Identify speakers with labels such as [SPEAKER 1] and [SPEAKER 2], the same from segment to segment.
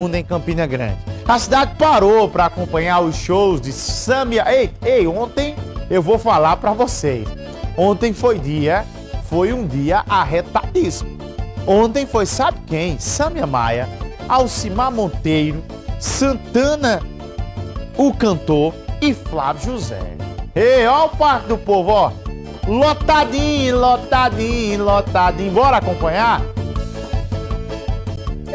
[SPEAKER 1] mundo em Campina Grande. A cidade parou para acompanhar os shows de Samia. Ei, ei, ontem eu vou falar para vocês. Ontem foi dia, foi um dia arretadíssimo. Ontem foi, sabe quem? Samia Maia, Alcimar Monteiro, Santana, o cantor e Flávio José. Ei, ó o Parque do Povo, ó. Lotadinho, lotadinho, lotadinho. Bora acompanhar?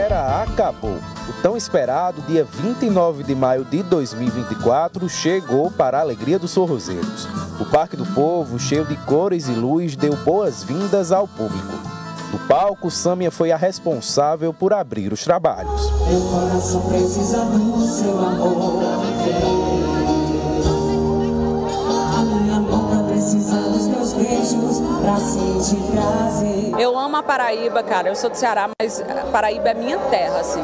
[SPEAKER 2] Era acabou. O tão esperado dia 29 de maio de 2024 chegou para a alegria dos sorroseiros. O Parque do Povo, cheio de cores e luz, deu boas-vindas ao público. No palco, Sâmia foi a responsável por abrir os trabalhos.
[SPEAKER 3] Meu coração precisa do seu amor. Beijos pra prazer.
[SPEAKER 4] Eu amo a Paraíba, cara. Eu sou do Ceará, mas Paraíba é minha terra, assim.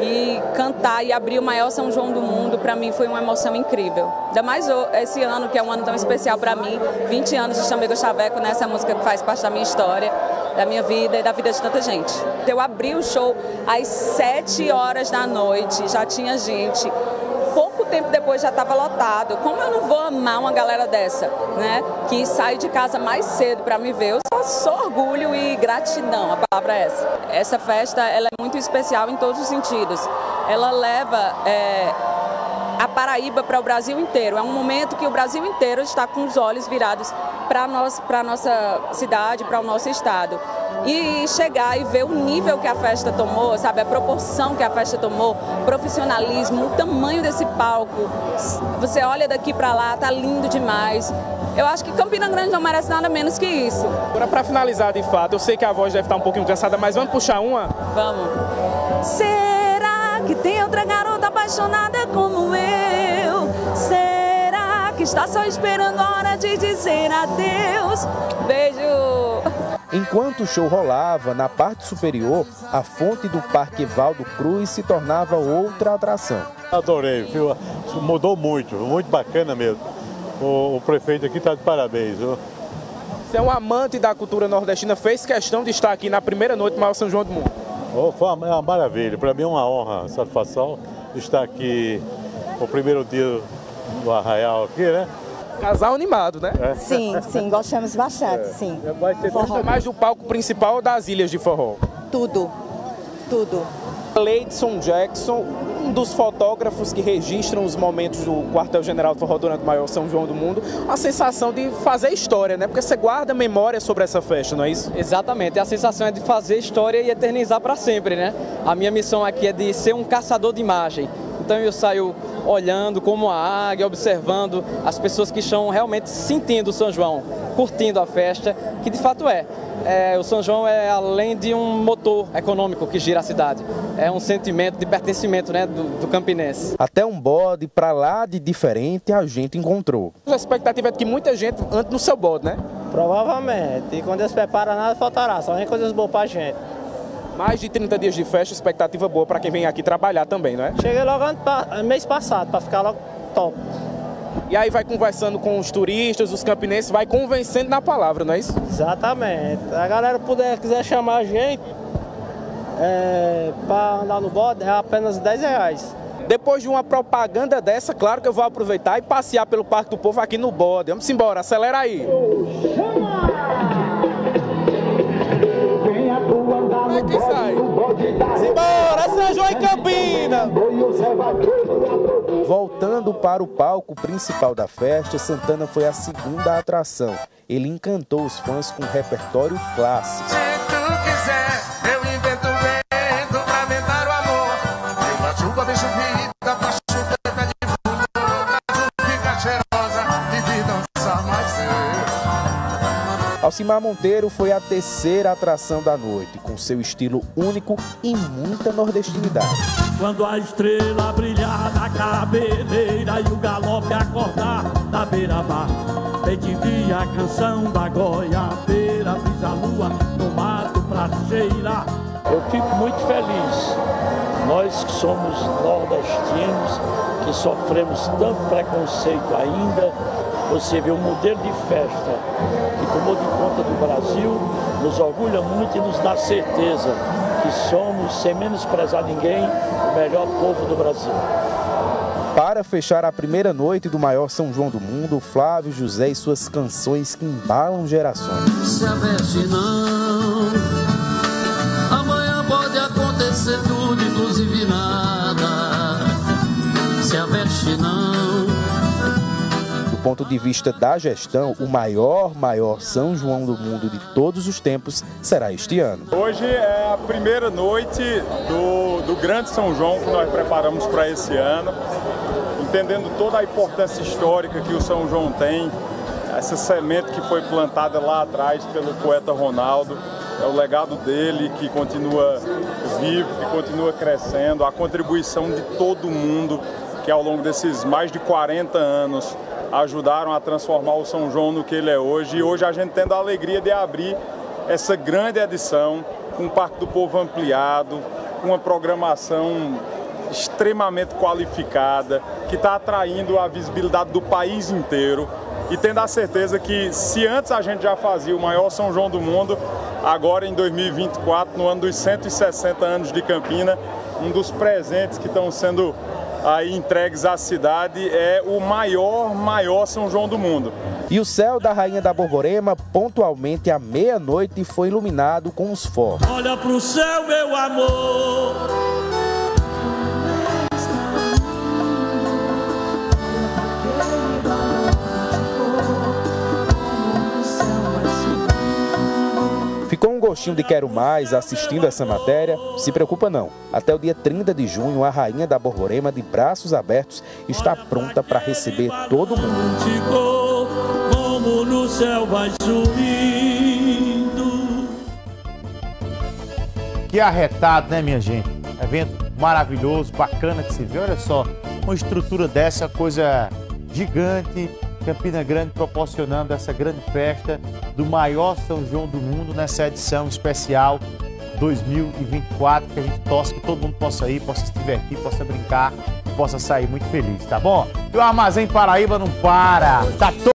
[SPEAKER 4] E cantar e abrir o maior São João do mundo, para mim foi uma emoção incrível. Ainda mais esse ano, que é um ano tão especial para mim. 20 anos de Chambego Chaveco nessa música que faz parte da minha história, da minha vida e da vida de tanta gente. Eu abri o show às 7 horas da noite, já tinha gente depois já estava lotado. Como eu não vou amar uma galera dessa, né? Que sai de casa mais cedo para me ver. Eu só sou orgulho e gratidão, a palavra é essa. Essa festa ela é muito especial em todos os sentidos. Ela leva é, a Paraíba para o Brasil inteiro. É um momento que o Brasil inteiro está com os olhos virados para a nossa cidade, para o nosso estado. E chegar e ver o nível que a festa tomou, sabe, a proporção que a festa tomou, profissionalismo, o tamanho desse palco. Você olha daqui para lá, tá lindo demais. Eu acho que Campina Grande não merece nada menos que isso.
[SPEAKER 5] Agora, para finalizar, de fato, eu sei que a voz deve estar um pouquinho cansada, mas vamos puxar uma?
[SPEAKER 4] Vamos. Será que tem outra garota apaixonada como eu? Será que está só esperando a hora de dizer adeus? Beijo!
[SPEAKER 2] Enquanto o show rolava, na parte superior, a fonte do Parque Valdo Cruz se tornava outra atração.
[SPEAKER 6] Adorei, viu? mudou muito, muito bacana mesmo. O, o prefeito aqui está de parabéns. Viu?
[SPEAKER 5] Você é um amante da cultura nordestina, fez questão de estar aqui na primeira noite do maior São João do Mundo.
[SPEAKER 6] Oh, foi uma, uma maravilha, para mim é uma honra, satisfação estar aqui no primeiro dia do Arraial aqui, né?
[SPEAKER 5] Casal animado, né?
[SPEAKER 7] É. Sim, sim, gostamos bastante, é. sim.
[SPEAKER 5] Vai ser forró. mais do palco principal ou das ilhas de forró?
[SPEAKER 7] Tudo, tudo.
[SPEAKER 5] Leidson Jackson, um dos fotógrafos que registram os momentos do quartel-general do forró durante o maior São João do mundo, a sensação de fazer história, né? Porque você guarda memória sobre essa festa, não é isso?
[SPEAKER 8] Exatamente, a sensação é de fazer história e eternizar para sempre, né? A minha missão aqui é de ser um caçador de imagem. Então eu saio olhando como a águia, observando as pessoas que estão realmente sentindo o São João, curtindo a festa, que de fato é. é. o São João é além de um motor econômico que gira a cidade, é um sentimento de pertencimento né, do, do campinense.
[SPEAKER 2] Até um bode para lá de diferente a gente encontrou.
[SPEAKER 5] A expectativa é de que muita gente ande no seu bode, né?
[SPEAKER 9] Provavelmente. E quando eles preparam nada faltará, só vem coisas boas pra gente.
[SPEAKER 5] Mais de 30 dias de festa, expectativa boa para quem vem aqui trabalhar também, não é?
[SPEAKER 9] Cheguei logo mês passado para ficar logo top.
[SPEAKER 5] E aí vai conversando com os turistas, os campinenses, vai convencendo na palavra, não é isso?
[SPEAKER 9] Exatamente. A galera puder, quiser chamar a gente é, para andar no bode, é apenas 10 reais.
[SPEAKER 5] Depois de uma propaganda dessa, claro que eu vou aproveitar e passear pelo Parque do Povo aqui no bode. Vamos embora, acelera aí.
[SPEAKER 2] Voltando para o palco principal da festa, Santana foi a segunda atração. Ele encantou os fãs com um repertório clássico. Alcimar Monteiro foi a terceira atração da noite, com seu estilo único e muita nordestinidade.
[SPEAKER 10] Quando a estrela brilhar na cabeleira e o galope acordar na beira-mar, vi a canção da goiabeira, brisa a lua no mato pra cheirar.
[SPEAKER 11] Eu fico muito feliz. Nós que somos nordestinos, que sofremos tanto preconceito ainda, você vê um modelo de festa que tomou de conta do Brasil, nos orgulha muito e nos dá certeza que somos, sem menosprezar ninguém, o melhor povo do Brasil.
[SPEAKER 2] Para fechar a primeira noite do maior São João do mundo, Flávio José e suas canções que embalam gerações.
[SPEAKER 12] Se aveste não, amanhã pode acontecer tudo, inclusive nada. Se aveste não.
[SPEAKER 2] Ponto de vista da gestão, o maior, maior São João do mundo de todos os tempos será este ano.
[SPEAKER 13] Hoje é a primeira noite do, do grande São João que nós preparamos para esse ano entendendo toda a importância histórica que o São João tem, essa semente que foi plantada lá atrás pelo poeta Ronaldo, é o legado dele que continua vivo, que continua crescendo, a contribuição de todo mundo que ao longo desses mais de 40 anos ajudaram a transformar o São João no que ele é hoje. E hoje a gente tendo a alegria de abrir essa grande edição com o Parque do Povo ampliado, com uma programação extremamente qualificada, que está atraindo a visibilidade do país inteiro e tendo a certeza que se antes a gente já fazia o maior São João do mundo, agora em 2024, no ano dos 160 anos de Campina, um dos presentes que estão sendo aí entregues à cidade é o maior, maior São João do mundo.
[SPEAKER 2] E o céu da Rainha da Borborema, pontualmente à meia-noite, foi iluminado com os fogos.
[SPEAKER 10] Olha pro céu, meu amor.
[SPEAKER 2] Ficou um gostinho de quero mais assistindo essa matéria? Se preocupa não. Até o dia 30 de junho, a Rainha da Borborema, de braços abertos, está pronta para receber todo mundo.
[SPEAKER 1] Que arretado, né, minha gente? Evento maravilhoso, bacana que se vê. Olha só, uma estrutura dessa, coisa gigante. Campina Grande proporcionando essa grande festa do maior São João do mundo nessa edição especial 2024, que a gente torce que todo mundo possa ir, possa se divertir, possa brincar, possa sair muito feliz, tá bom? E o Armazém Paraíba não para, tá todo